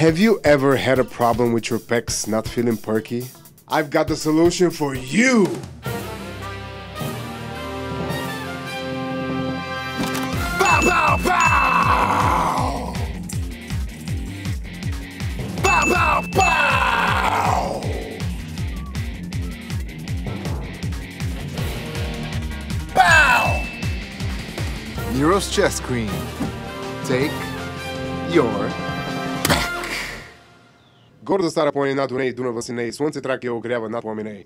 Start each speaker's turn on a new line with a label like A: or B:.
A: Have you ever had a problem with your pecs not feeling perky? I've got the solution for you! Bow, bow, bow! Bow, bow, bow! Bow!
B: Miro's chest cream. Take your
A: Горда Стара планина до нея и Дунава си не и слънце Тракия огрява над пламена.